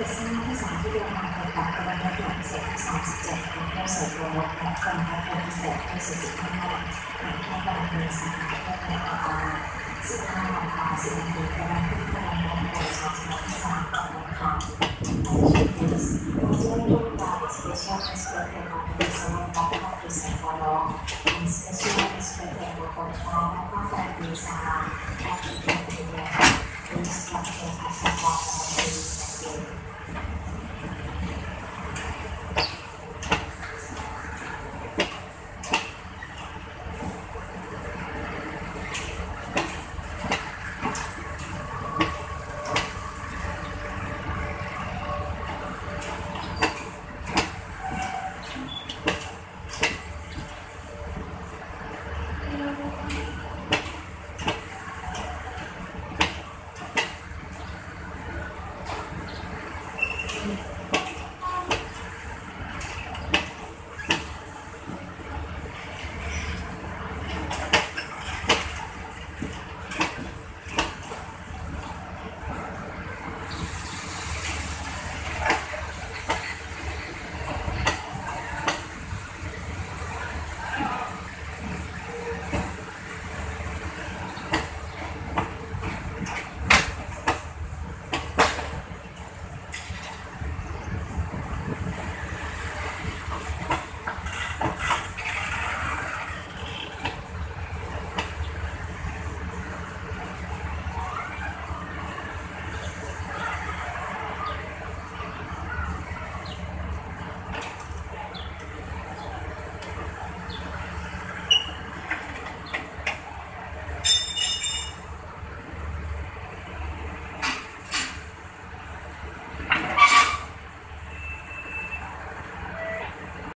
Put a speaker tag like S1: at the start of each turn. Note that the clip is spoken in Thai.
S1: คือสร้าที่สองที่เดินทางไปกับกระบวนการพิเศษที่สามสิบเจ็สี่งเทศโลกและกรมการพิเศษที่สิบสิบห้าหลังจากการเดินสายเพื่อในอาคารสิบห้านาฬิกาสิบนาทีกำลังขึ้นกำลังลงของสองสองสามก่อนนะคะไอชีวิห้ช่วยผู้การสาปเชียลเอ็กซ์เพรสของกรมการพิเศษของโลกสเปเชียลเอ็กซ์เพรสของกรารและก็แฟนดีไซน์และกิจกรรมเดียวกัน Thank you.